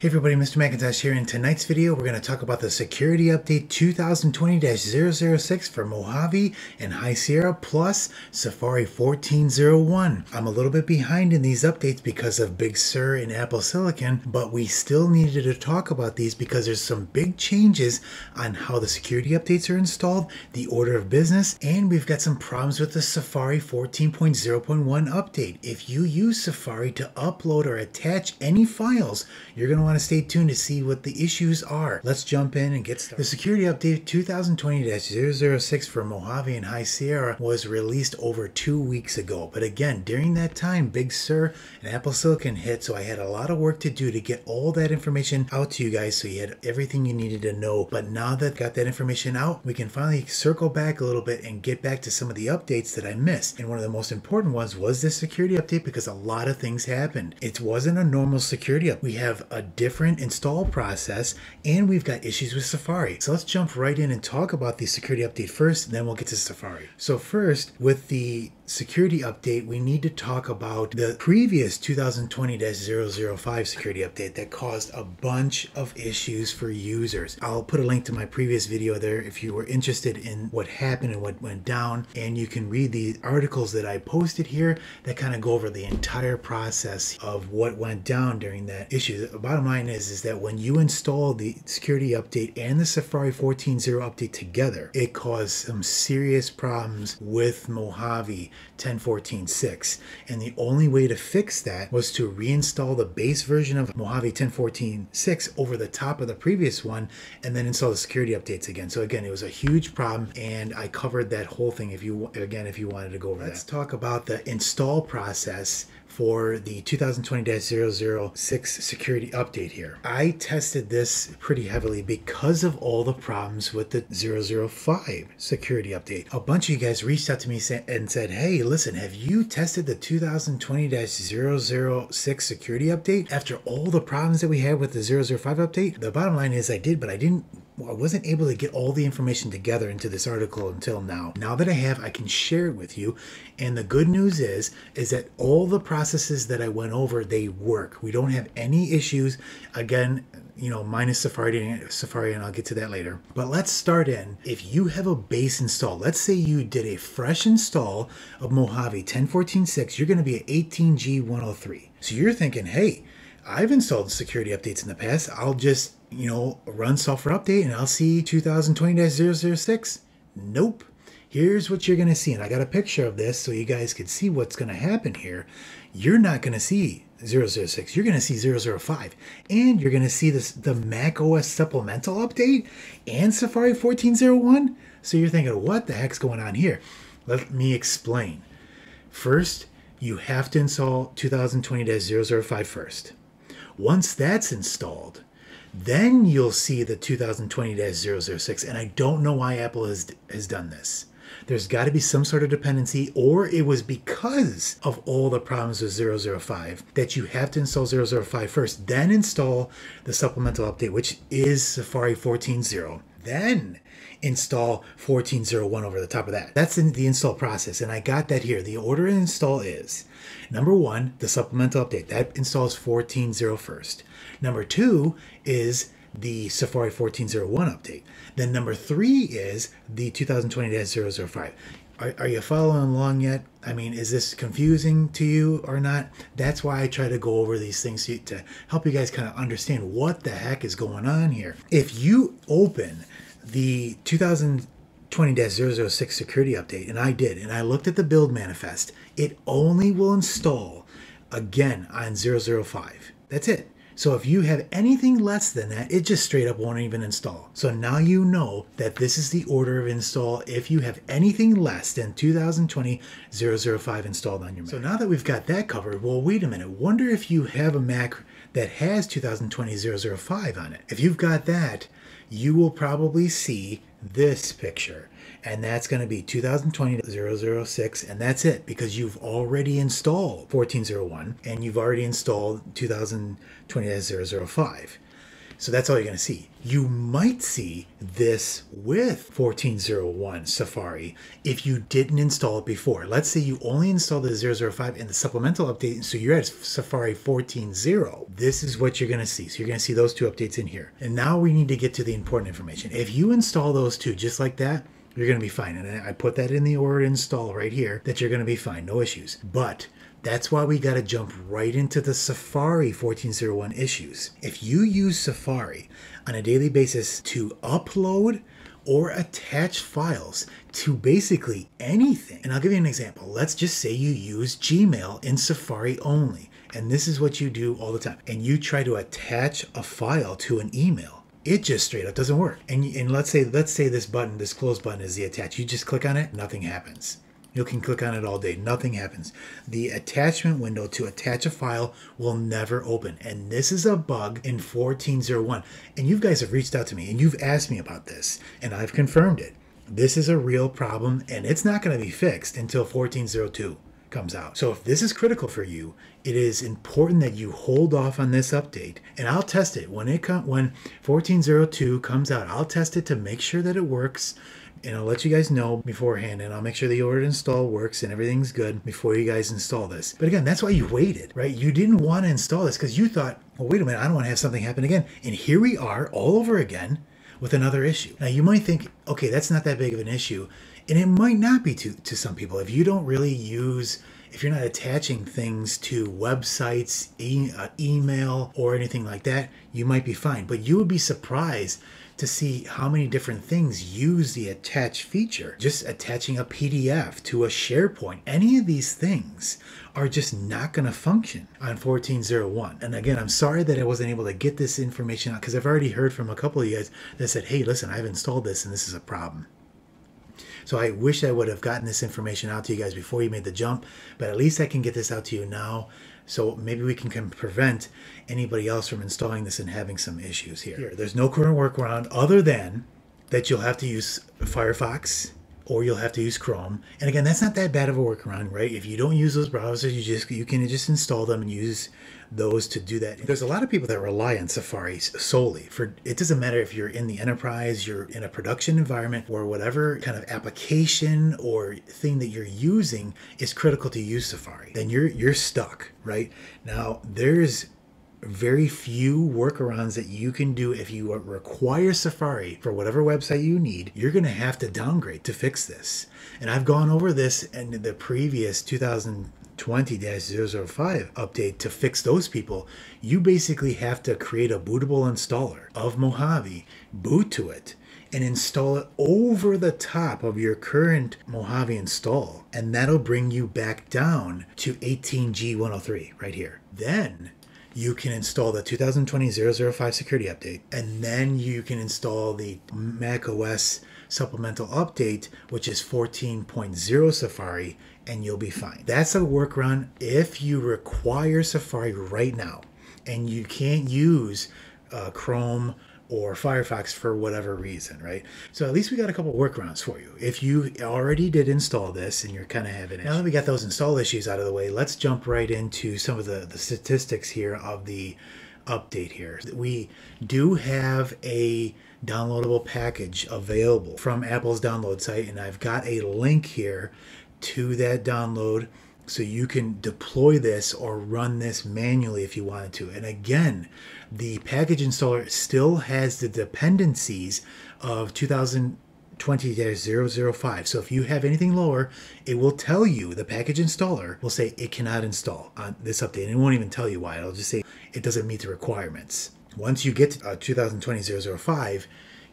Hey everybody, Mr. Macintosh here. In tonight's video, we're going to talk about the Security Update 2020-006 for Mojave and High Sierra plus Safari 1401. I'm a little bit behind in these updates because of Big Sur and Apple Silicon, but we still needed to talk about these because there's some big changes on how the security updates are installed, the order of business, and we've got some problems with the Safari 14.0.1 update. If you use Safari to upload or attach any files, you're going to want to stay tuned to see what the issues are. Let's jump in and get started. The security update 2020-006 for Mojave and High Sierra was released over two weeks ago. But again, during that time, Big Sur and Apple Silicon hit, so I had a lot of work to do to get all that information out to you guys so you had everything you needed to know. But now that got that information out, we can finally circle back a little bit and get back to some of the updates that I missed. And one of the most important ones was this security update because a lot of things happened. It wasn't a normal security update. We have a different install process and we've got issues with Safari. So let's jump right in and talk about the security update first, and then we'll get to Safari. So first, with the security update, we need to talk about the previous 2020-005 security update that caused a bunch of issues for users. I'll put a link to my previous video there if you were interested in what happened and what went down, and you can read the articles that I posted here that kind of go over the entire process of what went down during that issue. The bottom line is, is that when you install the security update and the Safari 14.0 update together, it caused some serious problems with Mojave 10.14.6. And the only way to fix that was to reinstall the base version of Mojave 10.14.6 over the top of the previous one and then install the security updates again. So again, it was a huge problem and I covered that whole thing if you again if you wanted to go over Let's that. talk about the install process for the 2020-006 security update here. I tested this pretty heavily because of all the problems with the 005 security update. A bunch of you guys reached out to me and said, hey, listen, have you tested the 2020-006 security update after all the problems that we had with the 005 update? The bottom line is I did, but I didn't I wasn't able to get all the information together into this article until now. Now that I have, I can share it with you. And the good news is, is that all the processes that I went over, they work. We don't have any issues. Again, you know, minus Safari, Safari, and I'll get to that later. But let's start in. If you have a base install, let's say you did a fresh install of Mojave 10.14.6, you're going to be at 18G103. So you're thinking, hey, I've installed security updates in the past. I'll just you know, run software update and I'll see 2020-006. Nope. Here's what you're going to see. And I got a picture of this so you guys can see what's going to happen here. You're not going to see 006. You're going to see 005. And you're going to see this the Mac OS supplemental update and Safari 1401. So you're thinking, what the heck's going on here? Let me explain. First, you have to install 2020-005 first. Once that's installed, then you'll see the 2020-006. And I don't know why Apple has, has done this. There's got to be some sort of dependency, or it was because of all the problems with 005 that you have to install 005 first, then install the supplemental update, which is Safari 14.0. Then install 14.01 over the top of that. That's in the install process, and I got that here. The order to install is number one, the supplemental update. That installs 14.0 first. Number two is the Safari 14.01 update. Then number three is the 2020-005. Are, are, you following along yet? I mean, is this confusing to you or not? That's why I try to go over these things to, to help you guys kind of understand what the heck is going on here. If you open the 2020-006 security update, and I did, and I looked at the build manifest, it only will install again on 005. That's it. So if you have anything less than that, it just straight up won't even install. So now you know that this is the order of install if you have anything less than 2020 005 installed on your Mac. So now that we've got that covered, well, wait a minute. Wonder if you have a Mac that has 2020 005 on it. If you've got that, you will probably see this picture. And that's going to be 2020-006 and that's it because you've already installed 1401 and you've already installed 2020-005 So that's all you're going to see. You might see this with 1401 Safari if you didn't install it before. Let's say you only installed the 005 in the supplemental update, so you're at Safari 14.0. This is what you're going to see. So you're going to see those two updates in here. And now we need to get to the important information. If you install those two just like that, you're going to be fine. And I put that in the order install right here that you're going to be fine, no issues. But that's why we got to jump right into the Safari 1401 issues. If you use Safari on a daily basis to upload or attach files to basically anything, and I'll give you an example. Let's just say you use Gmail in Safari only, and this is what you do all the time, and you try to attach a file to an email it just straight up doesn't work. And, and let's say let's say this button, this close button is the attach. You just click on it, nothing happens. You can click on it all day, nothing happens. The attachment window to attach a file will never open. And this is a bug in 1401. And you guys have reached out to me and you've asked me about this, and I've confirmed it. This is a real problem and it's not going to be fixed until 1402 comes out. So if this is critical for you, it is important that you hold off on this update. And I'll test it when it com- when 1402 comes out. I'll test it to make sure that it works. And I'll let you guys know beforehand, and I'll make sure the order install works and everything's good before you guys install this. But again, that's why you waited, right? You didn't want to install this because you thought, well, wait a minute, I don't want to have something happen again. And here we are all over again with another issue. Now, you might think, okay, that's not that big of an issue. And it might not be to, to some people. If you don't really use if you're not attaching things to websites, e- uh, email, or anything like that, you might be fine. But you would be surprised to see how many different things use the attach feature. Just attaching a PDF to a SharePoint, any of these things are just not going to function on 1401. And again, I'm sorry that I wasn't able to get this information out because I've already heard from a couple of you guys that said, hey, listen, I've installed this and this is a problem. So I wish I would have gotten this information out to you guys before you made the jump, but at least I can get this out to you now. So maybe we can, can prevent anybody else from installing this and having some issues here. here. There's no current workaround other than that you'll have to use Firefox or you'll have to use Chrome. And again, that's not that bad of a workaround, right? If you don't use those browsers, you just you can just install them and use those to do that. There's a lot of people that rely on Safari solely for it doesn't matter if you're in the enterprise, you're in a production environment, or whatever kind of application or thing that you're using is critical to use Safari. Then you're you're stuck, right? Now there's very few workarounds that you can do if you require Safari for whatever website you need. You're going to have to downgrade to fix this. And I've gone over this in the previous 2000 20-005 update to fix those people, you basically have to create a bootable installer of Mojave, boot to it, and install it over the top of your current Mojave install. And that'll bring you back down to 18G103 right here. Then you can install the 2020 005 security update, and then you can install the Mac OS supplemental update, which is 14.0 Safari, and you'll be fine. That's a workaround if you require Safari right now and you can't use uh, Chrome or Firefox for whatever reason, right? So at least we got a couple workarounds for you. If you already did install this and you're kind of having now that we got those install issues out of the way, let's jump right into some of the, the statistics here of the update here. We do have a downloadable package available from Apple's download site, and I've got a link here to that download so you can deploy this or run this manually if you wanted to. And again, the package installer still has the dependencies of 2020-005. So if you have anything lower, it will tell you, the package installer will say it cannot install on this update. And it won't even tell you why. It'll just say it doesn't meet the requirements. Once you get to uh, 2020-005,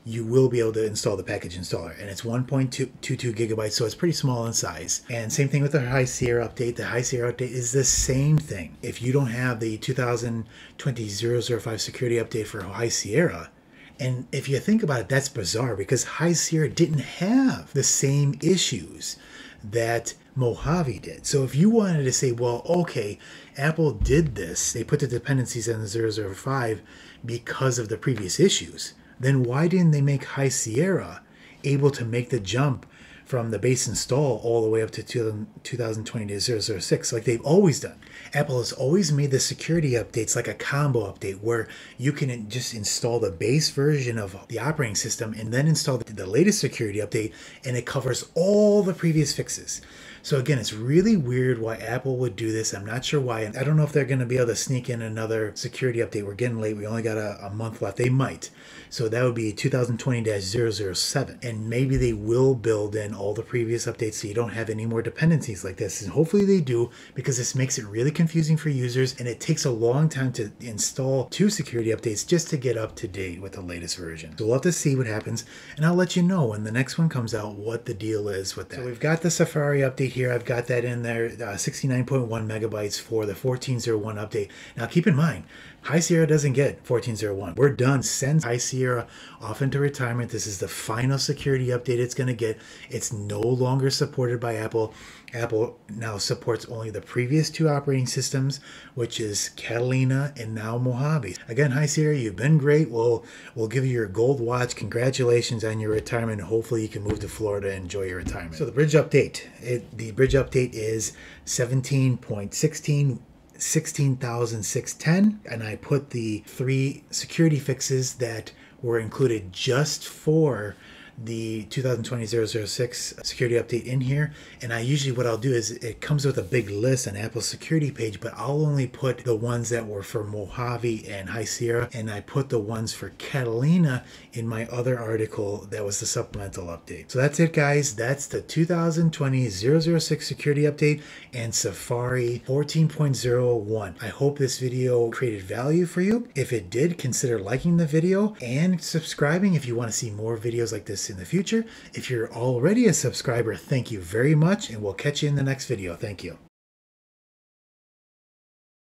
you will be able to install the package installer and it's 1.22 gigabytes so it's pretty small in size. And same thing with the high sierra update. The high sierra update is the same thing. If you don't have the 2020 005 security update for high sierra and if you think about it that's bizarre because high sierra didn't have the same issues that Mojave did. So if you wanted to say, well, okay, Apple did this, they put the dependencies in the 005 because of the previous issues then why didn't they make High Sierra able to make the jump from the base install all the way up to 2020 to 006 like they've always done. Apple has always made the security updates like a combo update where you can just install the base version of the operating system and then install the latest security update and it covers all the previous fixes. So again, it's really weird why Apple would do this. I'm not sure why. I don't know if they're going to be able to sneak in another security update. We're getting late. We only got a, a month left. They might. So that would be 2020-007. And maybe they will build in all the previous updates so you don't have any more dependencies like this. And hopefully they do because this makes it really confusing for users and it takes a long time to install two security updates just to get up to date with the latest version. So we'll have to see what happens and I'll let you know when the next one comes out what the deal is with that. So we've got the Safari update here. I've got that in there, uh, 69.1 megabytes for the 1401 update. Now keep in mind, High Sierra doesn't get 1401. We're done. Send High Sierra off into retirement. This is the final security update it's going to get. It's no longer supported by Apple. Apple now supports only the previous two operating systems, which is Catalina and now Mojave. Again, High Sierra, you've been great. We'll we'll give you your gold watch. Congratulations on your retirement. Hopefully, you can move to Florida and enjoy your retirement. So the bridge update. It, the bridge update is 17.16 16,610 and I put the three security fixes that were included just for the 2020-006 security update in here and I usually what I'll do is it comes with a big list on Apple's security page but I'll only put the ones that were for Mojave and High Sierra and I put the ones for Catalina in my other article that was the supplemental update. So that's it guys that's the 2020-006 security update and Safari 14.01. I hope this video created value for you. If it did consider liking the video and subscribing if you want to see more videos like this in the future. If you're already a subscriber, thank you very much, and we'll catch you in the next video. Thank you.